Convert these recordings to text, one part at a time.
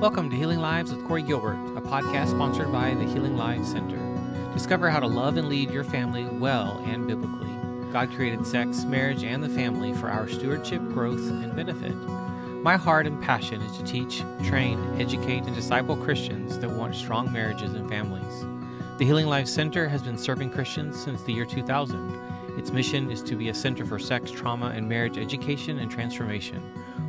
Welcome to Healing Lives with Corey Gilbert, a podcast sponsored by the Healing Lives Center. Discover how to love and lead your family well and biblically. God created sex, marriage, and the family for our stewardship, growth, and benefit. My heart and passion is to teach, train, educate, and disciple Christians that want strong marriages and families. The Healing Lives Center has been serving Christians since the year 2000. Its mission is to be a center for sex, trauma, and marriage education and transformation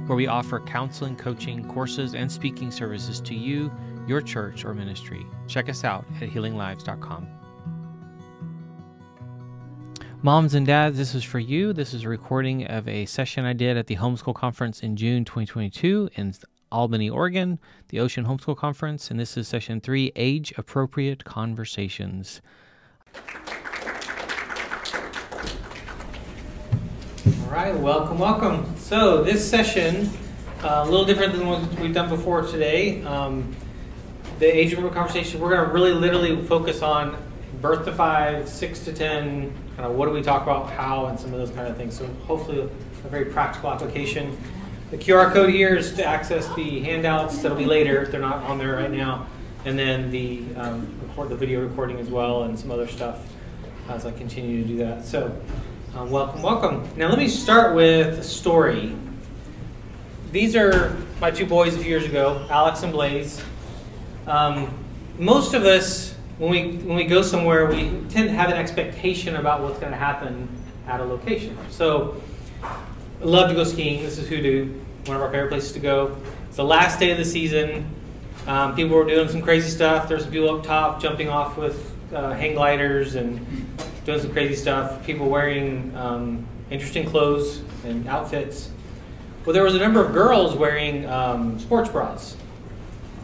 where we offer counseling, coaching, courses, and speaking services to you, your church, or ministry. Check us out at healinglives.com. Moms and dads, this is for you. This is a recording of a session I did at the Homeschool Conference in June 2022 in Albany, Oregon, the Ocean Homeschool Conference, and this is session three Age Appropriate Conversations. All right, welcome, welcome. So this session, uh, a little different than what we've done before today. Um, the age group conversation, we're going to really literally focus on birth to five, six to ten, kind of what do we talk about, how, and some of those kind of things. So hopefully a very practical application. The QR code here is to access the handouts that'll be later. if They're not on there right now. And then the um, record the video recording as well and some other stuff as I continue to do that. So um, welcome, welcome. Now, let me start with a story. These are my two boys a few years ago, Alex and Blaze. Um, most of us, when we when we go somewhere, we tend to have an expectation about what's going to happen at a location. So, I love to go skiing. This is Hoodoo, one of our favorite places to go. It's the last day of the season. Um, people were doing some crazy stuff. There's people up top jumping off with uh, hang gliders and doing some crazy stuff. People wearing um, interesting clothes and outfits. Well, there was a number of girls wearing um, sports bras,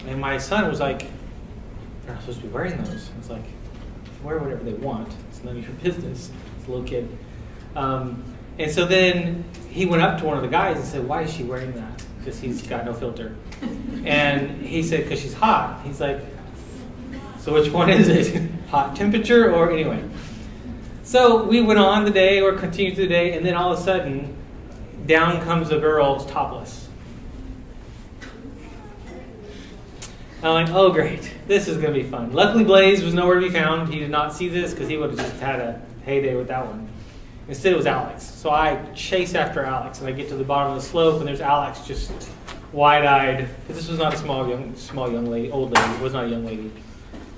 and my son was like, "They're not supposed to be wearing those." It's like, wear whatever they want. It's none of your business. It's a little kid. Um, and so then he went up to one of the guys and said, "Why is she wearing that?" Because he's got no filter. And he said, "Because she's hot." He's like, "So which one is it? hot temperature or anyway?" So we went on the day or continued the day, and then all of a sudden, down comes a girl topless. I'm like, oh great, this is going to be fun. Luckily, Blaze was nowhere to be found. He did not see this because he would have just had a heyday with that one. Instead, it was Alex. So I chase after Alex, and I get to the bottom of the slope, and there's Alex just wide-eyed. Because this was not a small young, small young lady, old lady. It was not a young lady.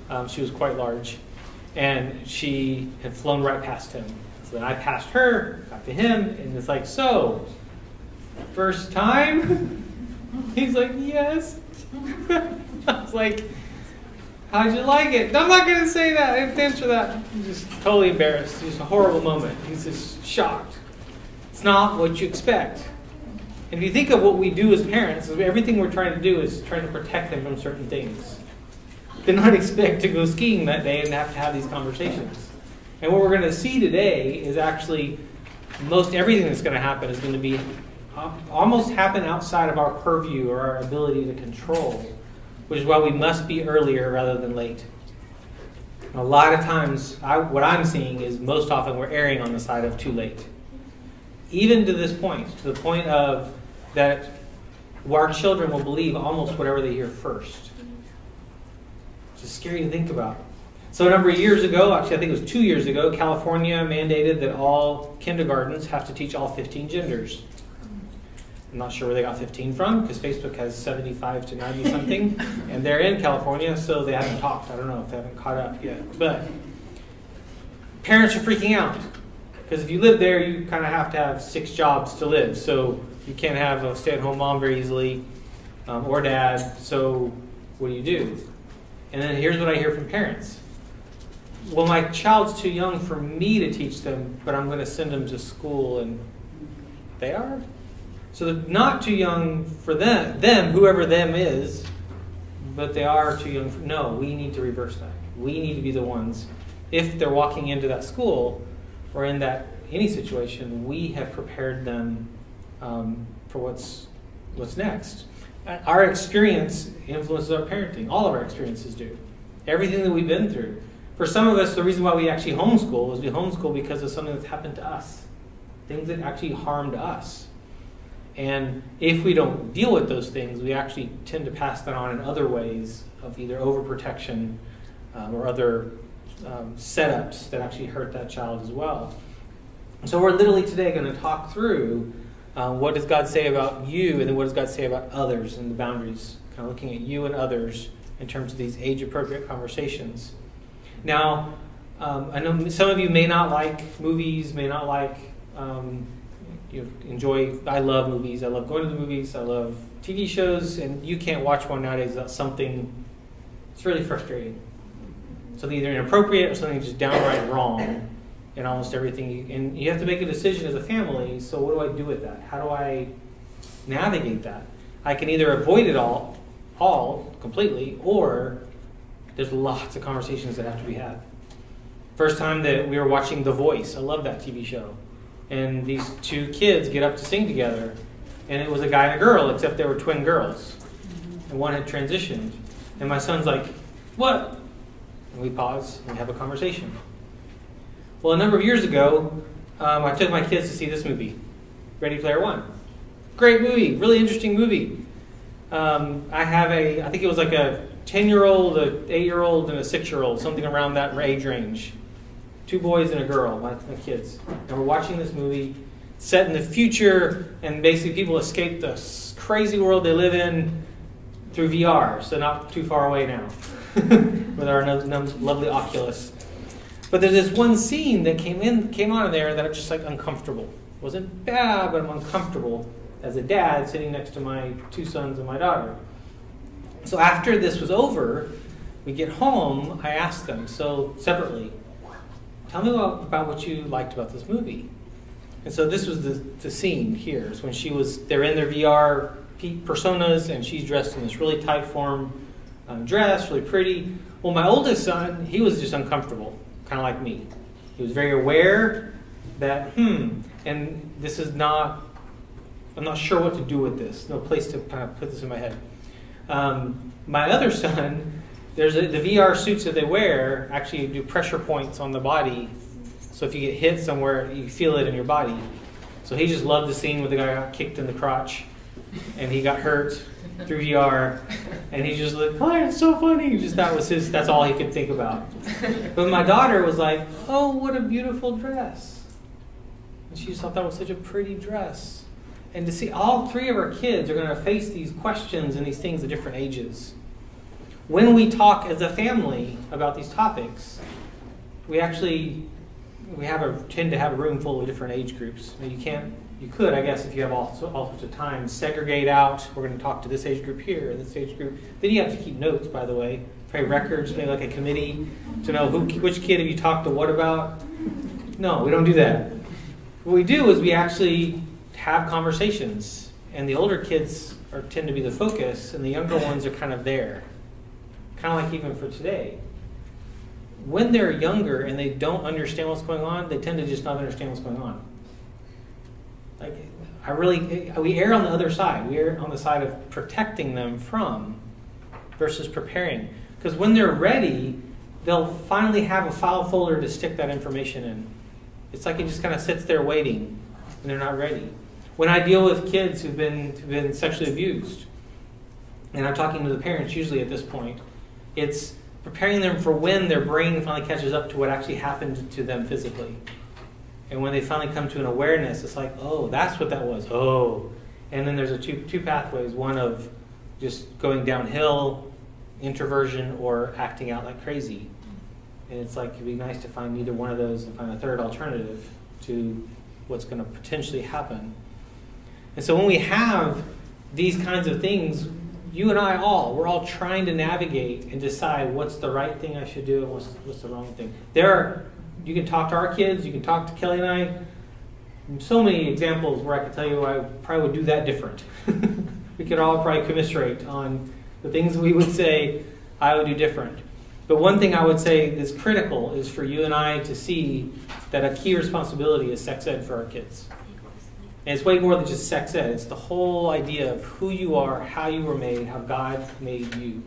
Um, she was quite large and she had flown right past him. So then I passed her, got to him, and it's like, so, first time? He's like, yes. I was like, how'd you like it? I'm not going to say that. I didn't answer that. He's just totally embarrassed. It's a horrible moment. He's just shocked. It's not what you expect. And if you think of what we do as parents, everything we're trying to do is trying to protect them from certain things did not expect to go skiing that day and have to have these conversations. And what we're going to see today is actually most everything that's going to happen is going to be uh, almost happen outside of our purview or our ability to control, which is why we must be earlier rather than late. A lot of times, I, what I'm seeing is most often we're erring on the side of too late. Even to this point, to the point of that our children will believe almost whatever they hear first. It's just scary to think about. So a number of years ago, actually I think it was two years ago, California mandated that all kindergartens have to teach all 15 genders. I'm not sure where they got 15 from because Facebook has 75 to 90 something, and they're in California, so they haven't talked. I don't know if they haven't caught up yet. But parents are freaking out because if you live there, you kind of have to have six jobs to live. So you can't have a stay at home mom very easily um, or dad. So what do you do? And then here's what I hear from parents. Well, my child's too young for me to teach them, but I'm going to send them to school, and they are. So they're not too young for them, them, whoever them is, but they are too young. For, no, we need to reverse that. We need to be the ones, if they're walking into that school or in that any situation, we have prepared them um, for what's what's next our experience influences our parenting. All of our experiences do. Everything that we've been through. For some of us, the reason why we actually homeschool is we homeschool because of something that's happened to us, things that actually harmed us. And if we don't deal with those things, we actually tend to pass that on in other ways of either overprotection um, or other um, setups that actually hurt that child as well. So we're literally today going to talk through uh, what does God say about you, and then what does God say about others and the boundaries. Kind of looking at you and others in terms of these age-appropriate conversations. Now, um, I know some of you may not like movies, may not like um, you enjoy. I love movies. I love going to the movies. I love TV shows, and you can't watch one nowadays without something. It's really frustrating. Something either inappropriate or something just downright wrong in almost everything. And you have to make a decision as a family. So what do I do with that? How do I navigate that? I can either avoid it all, all completely, or there's lots of conversations that have to be had. First time that we were watching The Voice, I love that TV show. And these two kids get up to sing together, and it was a guy and a girl, except they were twin girls. Mm-hmm. And one had transitioned. And my son's like, What? And we pause and we have a conversation. Well, a number of years ago, um, I took my kids to see this movie, Ready Player One. Great movie, really interesting movie. Um, I have a, I think it was like a 10 year old, a 8 year old, and a 6 year old, something around that age range. Two boys and a girl, my, my kids. And we're watching this movie set in the future, and basically people escape the crazy world they live in through VR, so not too far away now with our lovely Oculus. But there's this one scene that came in, came on there that I'm just like uncomfortable. It wasn't bad, but I'm uncomfortable as a dad sitting next to my two sons and my daughter. So after this was over, we get home. I asked them so separately. Tell me about, about what you liked about this movie. And so this was the, the scene here. Is when she was they're in their VR personas and she's dressed in this really tight form um, dress, really pretty. Well, my oldest son, he was just uncomfortable kind of like me. He was very aware that, hmm, and this is not, I'm not sure what to do with this. No place to kind of put this in my head. Um, my other son, there's a, the VR suits that they wear actually do pressure points on the body. So if you get hit somewhere, you feel it in your body. So he just loved the scene where the guy got kicked in the crotch and he got hurt through VR, and he just like, oh, it's so funny. Just that was his. That's all he could think about. But my daughter was like, oh, what a beautiful dress, and she just thought that was such a pretty dress. And to see all three of our kids are going to face these questions and these things at different ages. When we talk as a family about these topics, we actually we have a tend to have a room full of different age groups. you can't you could, I guess, if you have all, all sorts of time, segregate out. We're going to talk to this age group here and this age group. Then you have to keep notes, by the way, probably records, maybe like a committee to know who, which kid have you talked to what about. No, we don't do that. What we do is we actually have conversations, and the older kids are, tend to be the focus, and the younger ones are kind of there. Kind of like even for today. When they're younger and they don't understand what's going on, they tend to just not understand what's going on. Like, I really, we err on the other side. We err on the side of protecting them from versus preparing. Because when they're ready, they'll finally have a file folder to stick that information in. It's like it just kind of sits there waiting, and they're not ready. When I deal with kids who've been, who've been sexually abused, and I'm talking to the parents usually at this point, it's preparing them for when their brain finally catches up to what actually happened to them physically. And when they finally come to an awareness, it's like, oh, that's what that was. Oh. And then there's a two, two pathways one of just going downhill, introversion, or acting out like crazy. And it's like, it'd be nice to find either one of those and find a third alternative to what's going to potentially happen. And so when we have these kinds of things, you and I all, we're all trying to navigate and decide what's the right thing I should do and what's, what's the wrong thing. There are you can talk to our kids, you can talk to Kelly and I. So many examples where I could tell you I probably would do that different. we could all probably commiserate on the things we would say I would do different. But one thing I would say is critical is for you and I to see that a key responsibility is sex ed for our kids. And it's way more than just sex ed. It's the whole idea of who you are, how you were made, how God made you.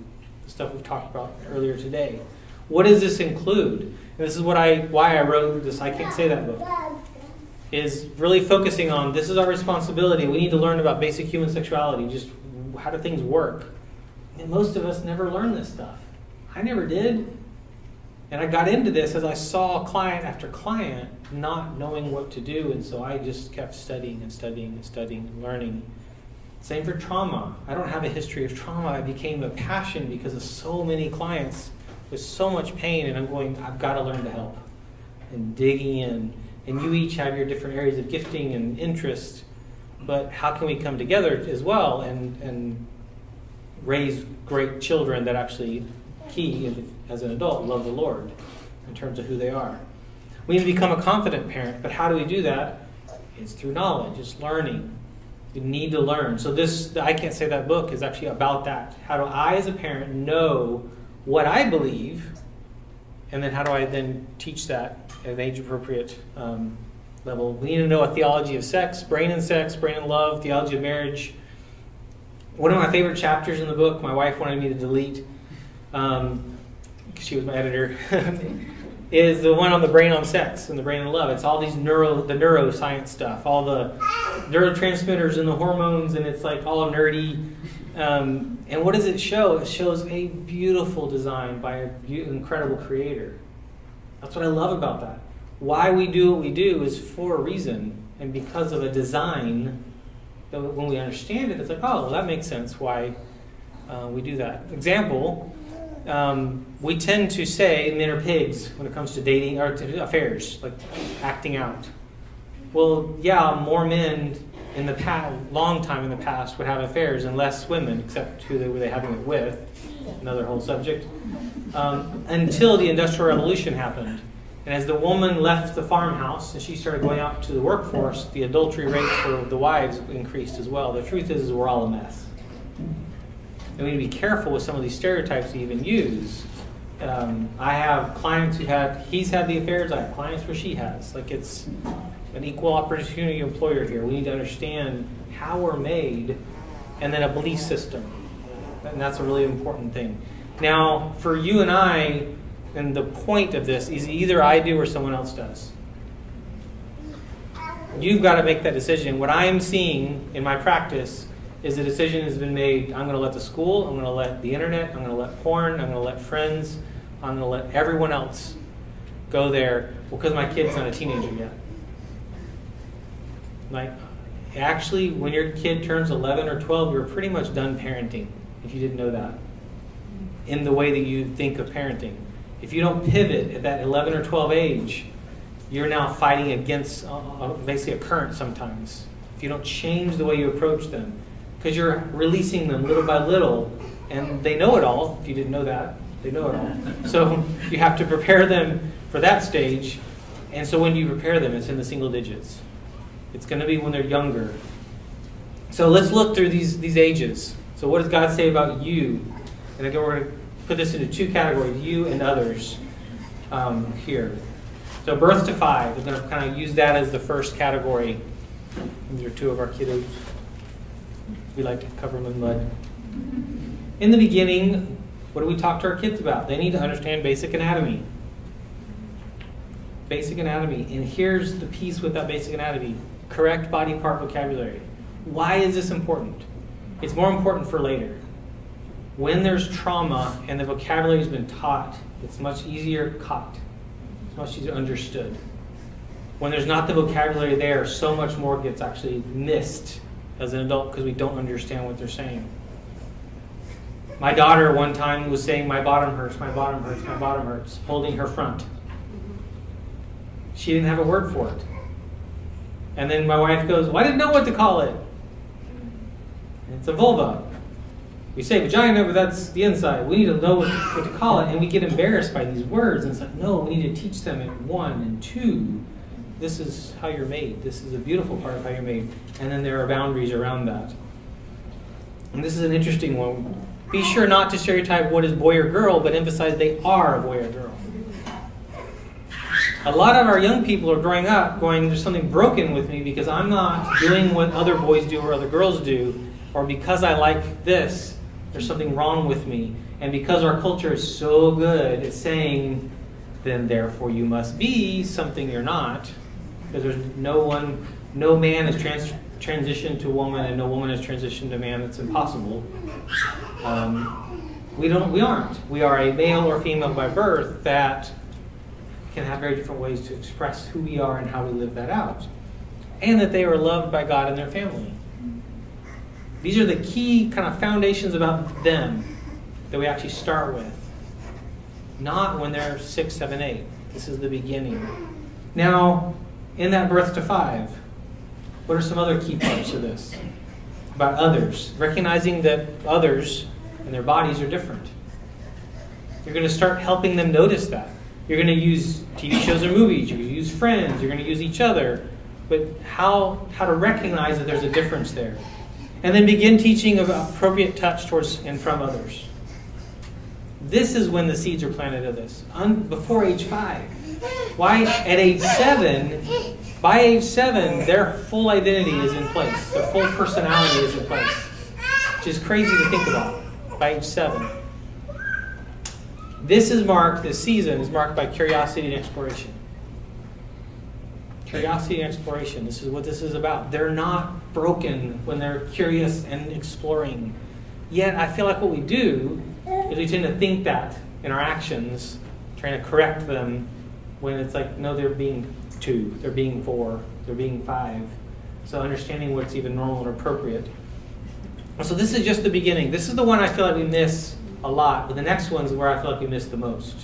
The stuff we've talked about earlier today. What does this include? This is what I why I wrote this I can't say that book. is really focusing on this is our responsibility. We need to learn about basic human sexuality, just how do things work. And most of us never learn this stuff. I never did. And I got into this as I saw client after client not knowing what to do, and so I just kept studying and studying and studying and learning. Same for trauma. I don't have a history of trauma. I became a passion because of so many clients with so much pain, and I'm going, I've got to learn to help. And digging in. And you each have your different areas of gifting and interest, but how can we come together as well and, and raise great children that actually, key as an adult, love the Lord in terms of who they are? We need to become a confident parent, but how do we do that? It's through knowledge, it's learning. You need to learn. So this, I can't say that book is actually about that. How do I, as a parent, know what I believe, and then how do I then teach that at an age-appropriate um, level? We need to know a theology of sex, brain and sex, brain and love, theology of marriage. One of my favorite chapters in the book, my wife wanted me to delete. Um, she was my editor. is the one on the brain on sex and the brain on love. It's all these neuro, the neuroscience stuff, all the neurotransmitters and the hormones, and it's like all nerdy. Um, and what does it show? It shows a beautiful design by an incredible creator. That's what I love about that. Why we do what we do is for a reason, and because of a design. That when we understand it, it's like, oh, well, that makes sense why uh, we do that. Example um, we tend to say men are pigs when it comes to dating or to affairs, like acting out. Well, yeah, more men in the past, long time in the past, would have affairs and less women, except who they were they having it with. Another whole subject. Um, until the Industrial Revolution happened. And as the woman left the farmhouse and she started going out to the workforce, the adultery rate for the wives increased as well. The truth is, is we're all a mess. And we need to be careful with some of these stereotypes we even use. Um, I have clients who had, he's had the affairs, I have clients where she has. Like it's an equal opportunity employer here. We need to understand how we're made and then a belief system. And that's a really important thing. Now, for you and I, and the point of this is either I do or someone else does. You've got to make that decision. What I am seeing in my practice is the decision has been made I'm going to let the school, I'm going to let the internet, I'm going to let porn, I'm going to let friends, I'm going to let everyone else go there because my kid's not a teenager yet. Like, actually, when your kid turns 11 or 12, you're pretty much done parenting, if you didn't know that, in the way that you think of parenting. If you don't pivot at that 11 or 12 age, you're now fighting against uh, basically a current sometimes. If you don't change the way you approach them, because you're releasing them little by little, and they know it all. If you didn't know that, they know it all. So you have to prepare them for that stage, and so when you prepare them, it's in the single digits. It's going to be when they're younger. So let's look through these these ages. So what does God say about you? And again, we're going to put this into two categories: you and others. Um, here. So birth to five. We're going to kind of use that as the first category. These are two of our kiddos. We like to cover them in mud. In the beginning, what do we talk to our kids about? They need to understand basic anatomy. Basic anatomy. And here's the piece with that basic anatomy correct body part vocabulary. Why is this important? It's more important for later. When there's trauma and the vocabulary has been taught, it's much easier caught, it's much easier understood. When there's not the vocabulary there, so much more gets actually missed as an adult because we don't understand what they're saying. My daughter one time was saying, My bottom hurts, my bottom hurts, my bottom hurts, holding her front. She didn't have a word for it. And then my wife goes, Well, I didn't know what to call it. it's a vulva. We say vagina, but that's the inside. We need to know what, to call it, and we get embarrassed by these words. And it's like, no, we need to teach them at one and two this is how you're made. This is a beautiful part of how you're made. And then there are boundaries around that. And this is an interesting one. Be sure not to stereotype what is boy or girl, but emphasize they are a boy or girl. A lot of our young people are growing up going, there's something broken with me because I'm not doing what other boys do or other girls do, or because I like this, there's something wrong with me. And because our culture is so good at saying, then therefore you must be something you're not, because there's no one, no man has trans- transitioned to woman, and no woman has transitioned to man. It's impossible. Um, we don't. We aren't. We are a male or female by birth that can have very different ways to express who we are and how we live that out, and that they are loved by God and their family. These are the key kind of foundations about them that we actually start with. Not when they're six, seven, eight. This is the beginning. Now, in that birth to five, what are some other key parts of this? About others. Recognizing that others and their bodies are different. You're going to start helping them notice that. You're going to use TV shows or movies, you're going to use friends, you're going to use each other. But how, how to recognize that there's a difference there. And then begin teaching of appropriate touch towards and from others. This is when the seeds are planted of this, un, before age five. Why? At age seven, by age seven, their full identity is in place. Their full personality is in place. Which is crazy to think about by age seven. This is marked, this season is marked by curiosity and exploration. Curiosity and exploration. This is what this is about. They're not broken when they're curious and exploring. Yet, I feel like what we do is we tend to think that in our actions, trying to correct them when it's like, no, they're being two, they're being four, they're being five. So understanding what's even normal and appropriate. So this is just the beginning. This is the one I feel like we miss a lot, but the next one's where I feel like we miss the most.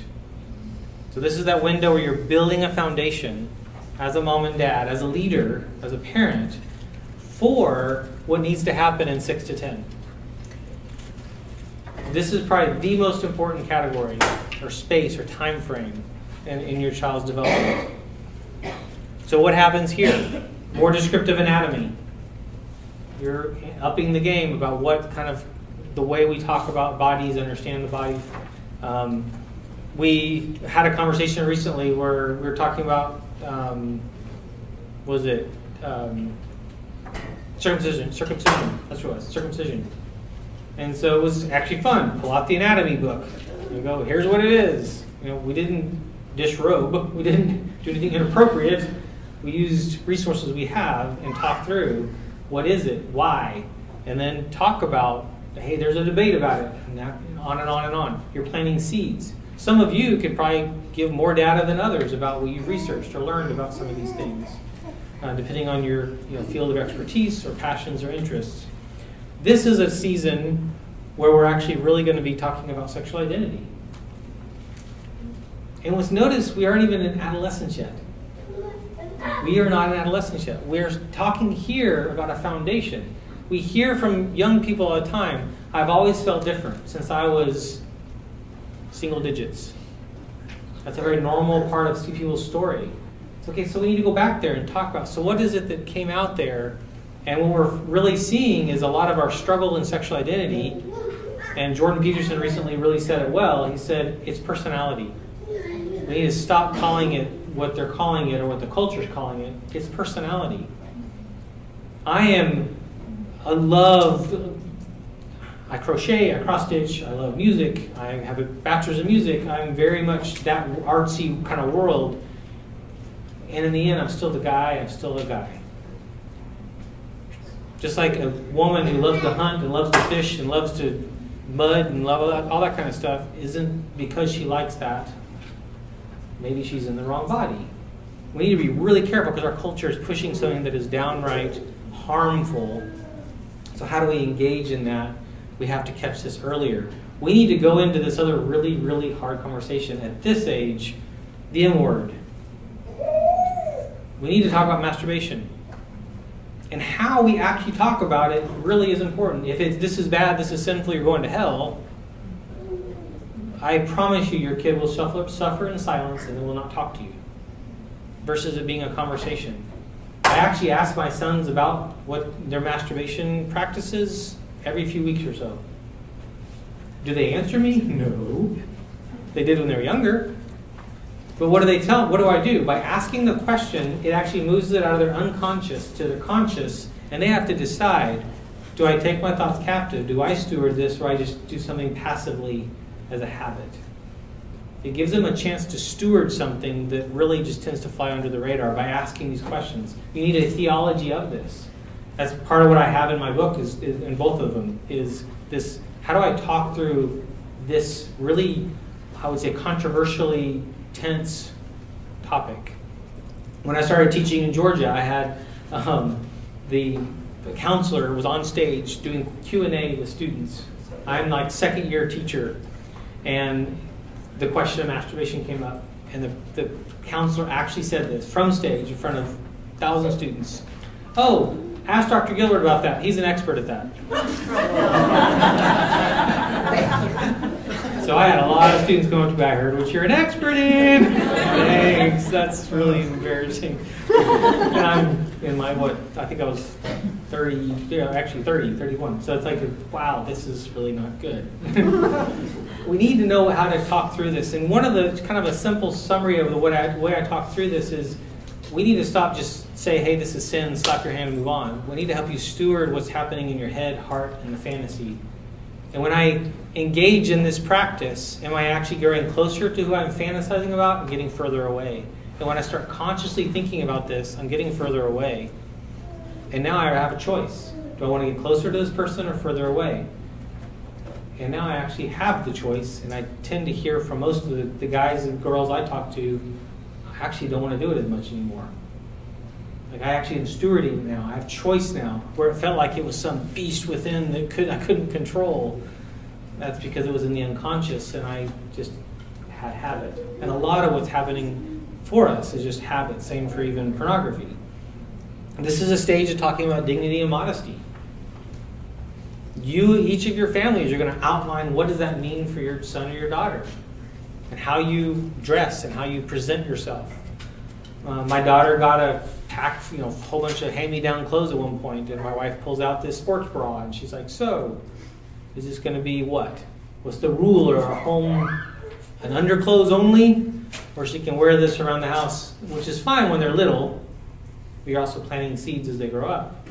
So this is that window where you're building a foundation as a mom and dad, as a leader, as a parent, for what needs to happen in six to ten. This is probably the most important category, or space, or time frame in, in your child's development. So what happens here? More descriptive anatomy. You're upping the game about what kind of the way we talk about bodies, understand the body. Um, we had a conversation recently where we were talking about um, was it um, circumcision? Circumcision. That's what it was. Circumcision. And so it was actually fun. Pull out the anatomy book. You go. Here's what it is. You know, we didn't disrobe. We didn't do anything inappropriate. We used resources we have and talk through what is it, why, and then talk about hey, there's a debate about it, and that, on and on and on. You're planting seeds. Some of you could probably give more data than others about what you've researched or learned about some of these things, uh, depending on your you know, field of expertise or passions or interests. This is a season where we're actually really going to be talking about sexual identity. And let's notice we aren't even in adolescence yet. We are not in adolescence yet. We're talking here about a foundation. We hear from young people all the time, I've always felt different since I was single digits. That's a very normal part of people's story. Okay, so we need to go back there and talk about so what is it that came out there? And what we're really seeing is a lot of our struggle in sexual identity. And Jordan Peterson recently really said it well. He said it's personality. We need to stop calling it what they're calling it or what the culture's calling it. It's personality. I am I love I crochet, I cross stitch, I love music, I have a bachelor's in music, I'm very much that artsy kind of world. And in the end, I'm still the guy, I'm still the guy. Just like a woman who loves to hunt and loves to fish and loves to mud and love all that, all that kind of stuff isn't because she likes that. Maybe she's in the wrong body. We need to be really careful because our culture is pushing something that is downright harmful. So, how do we engage in that? we have to catch this earlier. We need to go into this other really, really hard conversation at this age the M word. We need to talk about masturbation. And how we actually talk about it really is important. If it's this is bad, this is sinful, you're going to hell, I promise you your kid will suffer, suffer in silence and they will not talk to you. Versus it being a conversation. I actually ask my sons about what their masturbation practices every few weeks or so. Do they answer me? No. They did when they were younger. But what do they tell? What do I do? By asking the question, it actually moves it out of their unconscious to their conscious, and they have to decide do I take my thoughts captive? Do I steward this, or I just do something passively as a habit? It gives them a chance to steward something that really just tends to fly under the radar by asking these questions. You need a theology of this. That's part of what I have in my book, is, is in both of them, is this how do I talk through this really, I would say, controversially tense topic? When I started teaching in Georgia, I had um, the, the counselor was on stage doing Q&A with students. I'm like second year teacher, and the question of masturbation came up, and the, the counselor actually said this from stage in front of thousand students. Oh, ask Dr. Gilbert about that. He's an expert at that. so I had a lot of students going to, I heard what you're an expert in. Thanks. That's really embarrassing. and I'm in my, what, I think I was 30, yeah, actually 30, 31. So it's like, wow, this is really not good we need to know how to talk through this. And one of the kind of a simple summary of the way I, way I talk through this is we need to stop just say, hey, this is sin, slap your hand and move on. We need to help you steward what's happening in your head, heart, and the fantasy. And when I engage in this practice, am I actually growing closer to who I'm fantasizing about and getting further away? And when I start consciously thinking about this, I'm getting further away. And now I have a choice. Do I want to get closer to this person or further away? And now I actually have the choice, and I tend to hear from most of the, the guys and girls I talk to, I actually don't want to do it as much anymore. Like I actually am stewarding now. I have choice now. Where it felt like it was some beast within that could I couldn't control. That's because it was in the unconscious, and I just had habit. And a lot of what's happening for us is just habit. Same for even pornography. This is a stage of talking about dignity and modesty you, each of your families, you're going to outline what does that mean for your son or your daughter, and how you dress and how you present yourself. Uh, my daughter got a pack, you know, a whole bunch of hand-me-down clothes at one point, and my wife pulls out this sports bra, and she's like, "So, is this going to be what? What's the rule or a home, an underclothes only, or she can wear this around the house, which is fine when they're little. You're also planting seeds as they grow up."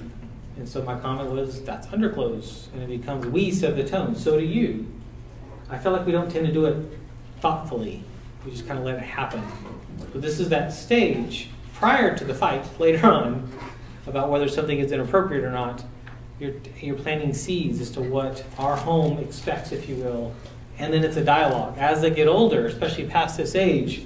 And so my comment was, that's underclothes. And it becomes, we set the tone, so do you. I feel like we don't tend to do it thoughtfully. We just kind of let it happen. But this is that stage prior to the fight later on about whether something is inappropriate or not. You're, you're planting seeds as to what our home expects, if you will. And then it's a dialogue. As they get older, especially past this age,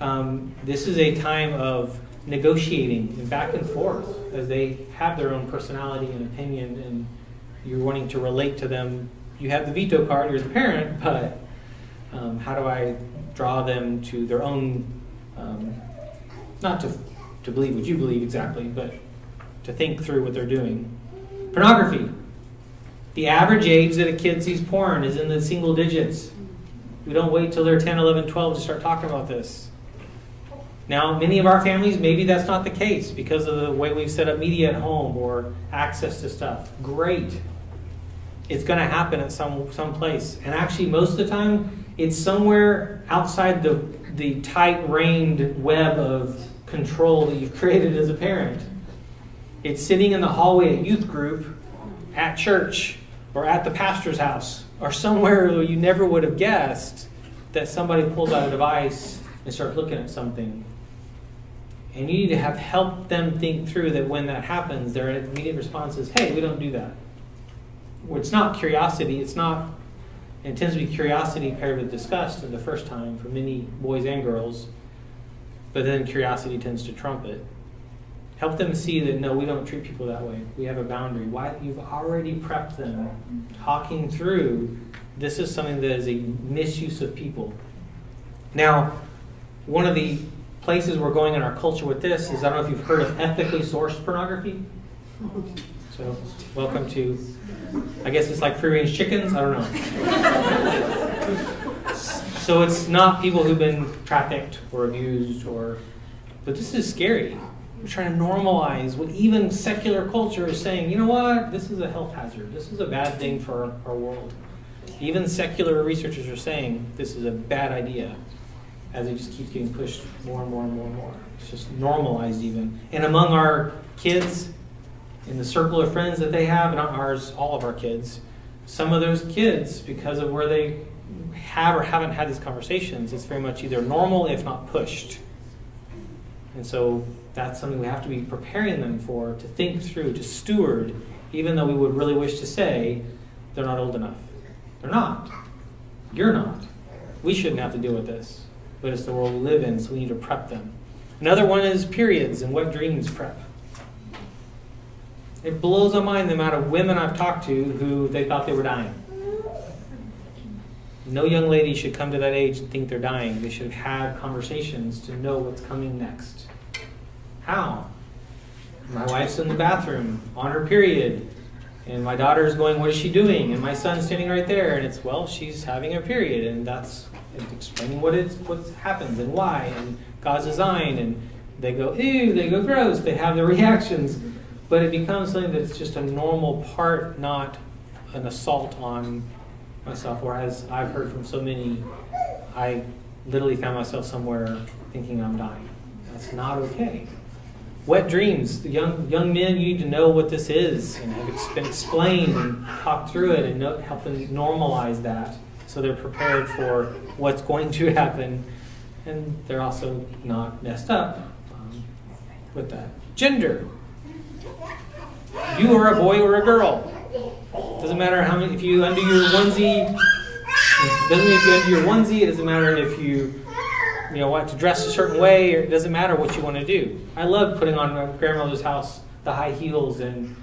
um, this is a time of negotiating and back and forth as they have their own personality and opinion and you're wanting to relate to them. You have the veto card, you're the parent, but um, how do I draw them to their own, um, not to, to believe what you believe exactly, but to think through what they're doing. Pornography. The average age that a kid sees porn is in the single digits. We don't wait till they're 10, 11, 12 to start talking about this. Now, many of our families, maybe that's not the case because of the way we've set up media at home or access to stuff. Great. It's going to happen at some, some place. And actually, most of the time, it's somewhere outside the, the tight reined web of control that you've created as a parent. It's sitting in the hallway at youth group, at church, or at the pastor's house, or somewhere where you never would have guessed that somebody pulls out a device and starts looking at something and you need to have helped them think through that when that happens, their immediate response is, hey, we don't do that. It's not curiosity. It's not, it tends to be curiosity paired with disgust in the first time for many boys and girls, but then curiosity tends to trump it. Help them see that no, we don't treat people that way. We have a boundary. Why you've already prepped them, talking through this is something that is a misuse of people. Now, one of the places we're going in our culture with this is I don't know if you've heard of ethically sourced pornography. So, welcome to, I guess it's like free range chickens. I don't know. so, it's not people who've been trafficked or abused or, but this is scary. We're trying to normalize what even secular culture is saying, you know what, this is a health hazard. This is a bad thing for our, our world. Even secular researchers are saying this is a bad idea as it just keeps getting pushed more and more and more and more. It's just normalized even. And among our kids, in the circle of friends that they have, not ours, all of our kids, some of those kids, because of where they have or haven't had these conversations, it's very much either normal, if not pushed. And so that's something we have to be preparing them for, to think through, to steward, even though we would really wish to say they're not old enough. They're not. You're not. We shouldn't have to deal with this, but it's the world we live in, so we need to prep them. Another one is periods and what dreams prep. It blows my mind the amount of women I've talked to who they thought they were dying. No young lady should come to that age and think they're dying. They should have conversations to know what's coming next. How? My wife's in the bathroom on her period, and my daughter's going, What is she doing? And my son's standing right there, and it's, Well, she's having a period, and that's explaining what, it's, what happens and why, and God's design. And they go, Ew, they go, Gross. They have their reactions. But it becomes something that's just a normal part, not an assault on myself. Whereas I've heard from so many, I literally found myself somewhere thinking I'm dying. That's not okay. Wet dreams. The young young men, you need to know what this is and have it been explained and talk through it and know, help them normalize that so they're prepared for what's going to happen and they're also not messed up um, with that. Gender. You are a boy or a girl. Doesn't matter how many, if you undo your onesie, doesn't matter if you undo your onesie, it doesn't matter if you, you know, want to dress a certain way, or it doesn't matter what you want to do. I love putting on my grandmother's house the high heels and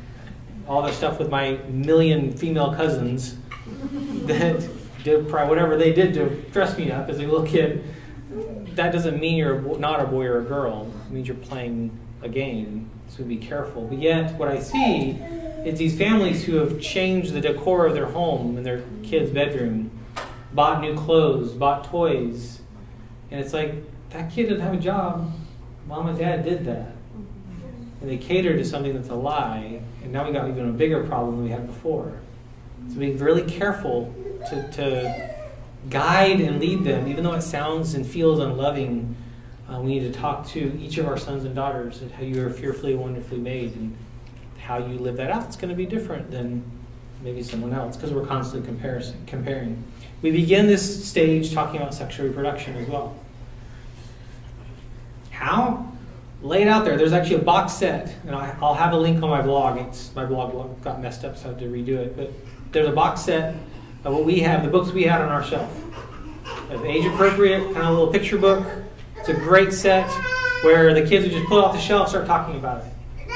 all the stuff with my million female cousins that did whatever they did to dress me up as a little kid. That doesn't mean you're not a boy or a girl. It means you're playing a game. So be careful. But yet, what I see is these families who have changed the decor of their home and their kid's bedroom, bought new clothes, bought toys. And it's like, that kid didn't have a job. Mom and dad did that. And they catered to something that's a lie. And now we got even a bigger problem than we had before. So being really careful to, to guide and lead them, even though it sounds and feels unloving uh, we need to talk to each of our sons and daughters at how you are fearfully and wonderfully made and how you live that out. It's going to be different than maybe someone else because we're constantly comparison, comparing. We begin this stage talking about sexual reproduction as well. How? Lay it out there. There's actually a box set, and I'll have a link on my blog. It's my blog got messed up, so I had to redo it. But there's a box set of what we have, the books we had on our shelf. Age appropriate, kind of little picture book, it's a great set where the kids would just pull it off the shelf, start talking about it.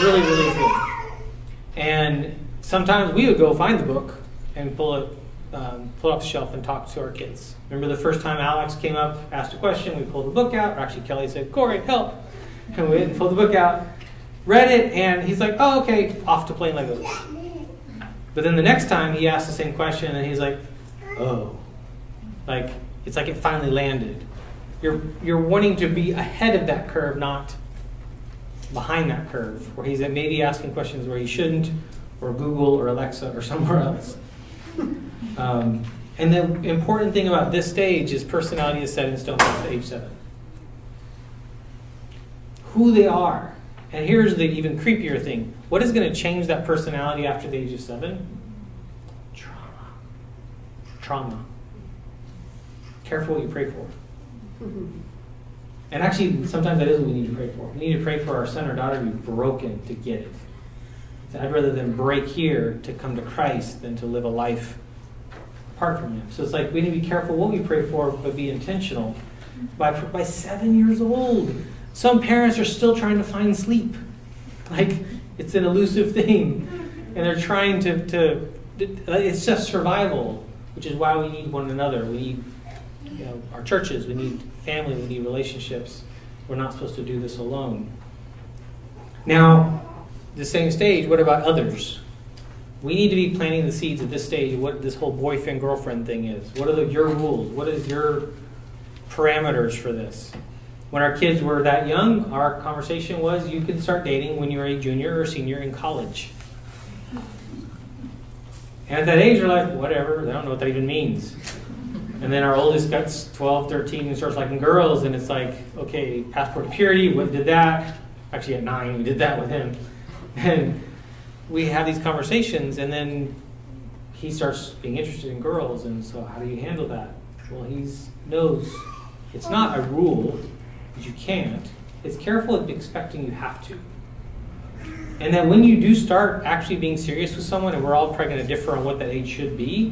Really, really good. And sometimes we would go find the book and pull it, um, pull it off the shelf and talk to our kids. Remember the first time Alex came up, asked a question, we pulled the book out, or actually Kelly said, Corey, help. And we pulled the book out, read it, and he's like, oh, okay, off to playing Legos. But then the next time he asked the same question, and he's like, oh. Like, it's like it finally landed. You're, you're wanting to be ahead of that curve, not behind that curve, where he's maybe asking questions where he shouldn't, or Google or Alexa or somewhere else. Um, and the important thing about this stage is personality is set in stone at age seven. Who they are. And here's the even creepier thing what is going to change that personality after the age of seven? Trauma. Trauma. Careful what you pray for. And actually, sometimes that is what we need to pray for. We need to pray for our son or daughter to be broken to get it. So I'd rather them break here to come to Christ than to live a life apart from Him. So it's like we need to be careful what we pray for, but be intentional. By, by seven years old, some parents are still trying to find sleep. Like, it's an elusive thing. And they're trying to, to it's just survival, which is why we need one another. We need you know, our churches, we need family, we need relationships. We're not supposed to do this alone. Now, the same stage, what about others? We need to be planting the seeds at this stage what this whole boyfriend girlfriend thing is. What are the, your rules? What is your parameters for this? When our kids were that young, our conversation was you can start dating when you're a junior or senior in college. And at that age, you're like, whatever, they don't know what that even means. And then our oldest gets 12, 13, and starts liking girls, and it's like, okay, passport purity, what did that? Actually, at nine, we did that with him. And we have these conversations, and then he starts being interested in girls, and so how do you handle that? Well, he knows it's not a rule that you can't. It's careful of expecting you have to. And that when you do start actually being serious with someone, and we're all probably going to differ on what that age should be,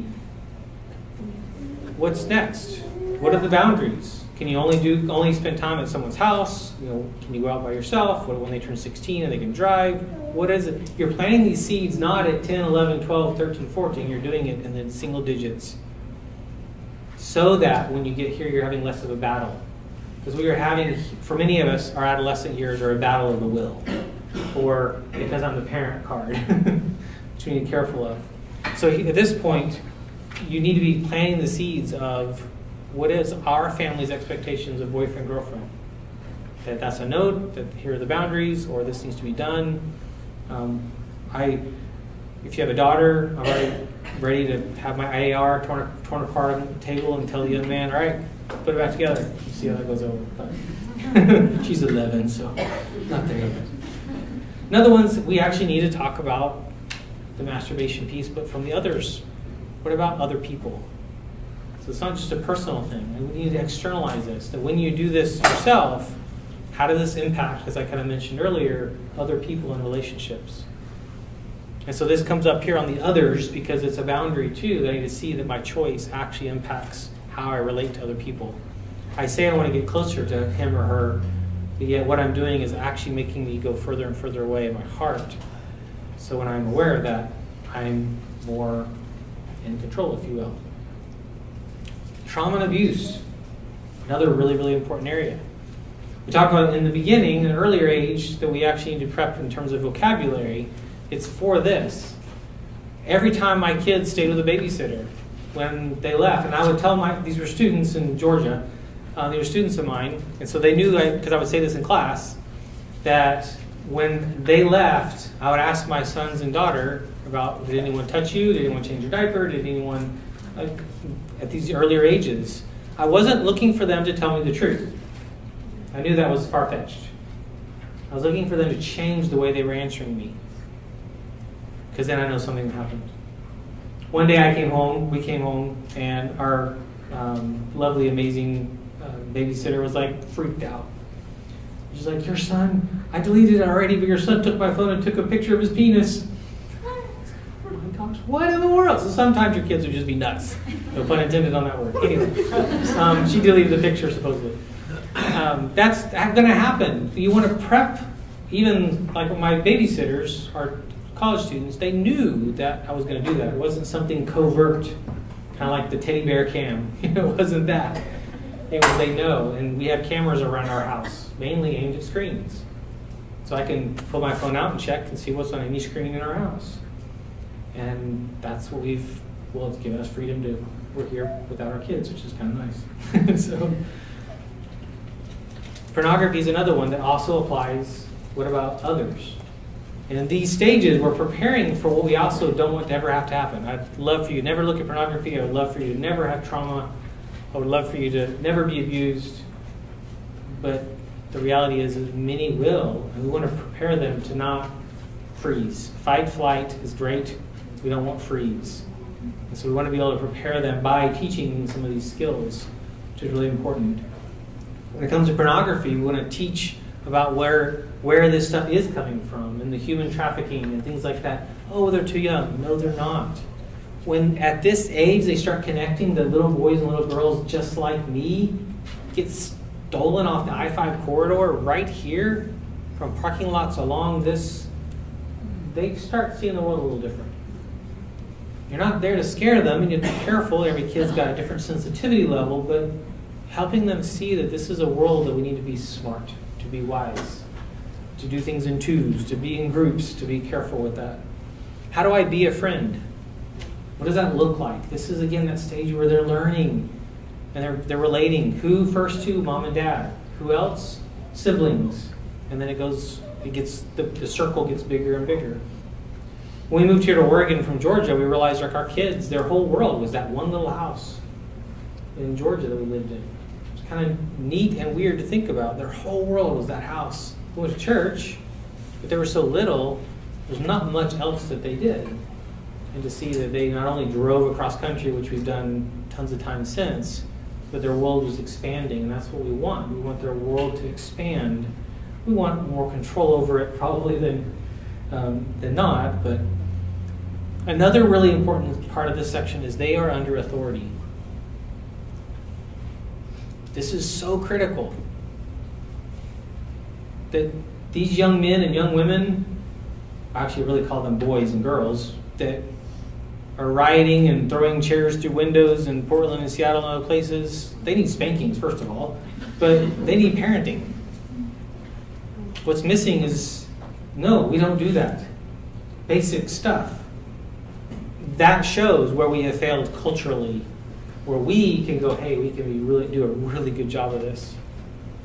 what's next? What are the boundaries? Can you only do only spend time at someone's house? You know, can you go out by yourself? What when they turn 16 and they can drive? What is it? You're planting these seeds not at 10, 11, 12, 13, 14. You're doing it in the single digits. So that when you get here, you're having less of a battle. Because we are having, for many of us, our adolescent years are a battle of the will or because I'm the parent card, which we need to be careful of. So at this point, you need to be planting the seeds of what is our family's expectations of boyfriend girlfriend. That that's a note. That here are the boundaries, or this needs to be done. Um, I, if you have a daughter, I'm already ready to have my AR torn, torn apart on the table and tell the young man, all right, put it back together. See how that goes over. But she's 11, so not there yet. Another ones we actually need to talk about the masturbation piece, but from the others. What about other people? So it's not just a personal thing. We need to externalize this. That when you do this yourself, how does this impact, as I kind of mentioned earlier, other people and relationships? And so this comes up here on the others because it's a boundary too that I need to see that my choice actually impacts how I relate to other people. I say I want to get closer to him or her, but yet what I'm doing is actually making me go further and further away in my heart. So when I'm aware of that, I'm more in control, if you will. Trauma and abuse, another really, really important area. We talked about in the beginning, an earlier age, that we actually need to prep in terms of vocabulary. It's for this. Every time my kids stayed with a babysitter, when they left, and I would tell my, these were students in Georgia, uh, they were students of mine, and so they knew, because I, I would say this in class, that when they left, I would ask my sons and daughter about did anyone touch you? Did anyone change your diaper? Did anyone, like, at these earlier ages? I wasn't looking for them to tell me the truth. I knew that was far fetched. I was looking for them to change the way they were answering me. Because then I know something happened. One day I came home, we came home, and our um, lovely, amazing uh, babysitter was like freaked out. She's like, Your son, I deleted it already, but your son took my phone and took a picture of his penis. Oh my gosh, what in the world? So sometimes your kids would just be nuts. No pun intended on that word. Anyway, um, she deleted the picture supposedly. Um, that's going to happen. You want to prep, even like my babysitters are college students, they knew that I was going to do that. It wasn't something covert, kind of like the teddy bear cam. it wasn't that and they know. And we have cameras around our house, mainly aimed at screens. So I can pull my phone out and check and see what's on any screen in our house. And that's what we've, well, it's given us freedom to we're here without our kids, which is kind of nice. so, pornography is another one that also applies. What about others? And in these stages, we're preparing for what we also don't want to ever have to happen. I'd love for you to never look at pornography. I would love for you to never have trauma I would love for you to never be abused, but the reality is that many will, and we want to prepare them to not freeze. Fight, flight is great. We don't want freeze. And so we want to be able to prepare them by teaching some of these skills, which is really important. When it comes to pornography, we want to teach about where where this stuff is coming from and the human trafficking and things like that. Oh, they're too young. No, they're not when at this age they start connecting the little boys and little girls just like me get stolen off the I-5 corridor right here from parking lots along this, they start seeing the world a little different. You're not there to scare them, and you have to be careful. Every kid's got a different sensitivity level, but helping them see that this is a world that we need to be smart, to be wise, to do things in twos, to be in groups, to be careful with that. How do I be a friend? What does that look like? This is again that stage where they're learning and they're, they're relating. Who first to? Mom and dad. Who else? Siblings. And then it goes, it gets, the, the circle gets bigger and bigger. When we moved here to Oregon from Georgia, we realized like our kids, their whole world was that one little house in Georgia that we lived in. Kind of neat and weird to think about. Their whole world was that house. Went to church, but they were so little, there's not much else that they did. and to see that they not only drove across country, which we've done tons of times since, but their world was expanding, and that's what we want. We want their world to expand. We want more control over it, probably than um, than not. But another really important part of this section is they are under authority. This is so critical that these young men and young women, I actually really call them boys and girls, that are rioting and throwing chairs through windows in Portland and Seattle and other places, they need spankings, first of all, but they need parenting. What's missing is no, we don't do that. Basic stuff. That shows where we have failed culturally, where we can go, hey, we can really do a really good job of this.